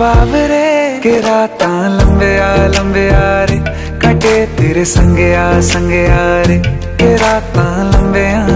ਬਾਵਰੇ ਕਿ ਰਾਤਾਂ ਲੰਬਿਆ ਲੰਬਿਆ ਰੇ ਕਟੇ ਤੇਰੇ ਸੰਗਿਆ ਸੰਗਿਆ ਰੇ ਕਿ ਰਾਤਾਂ ਲੰਬਿਆ